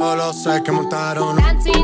Solo sé que montaron. Dancing,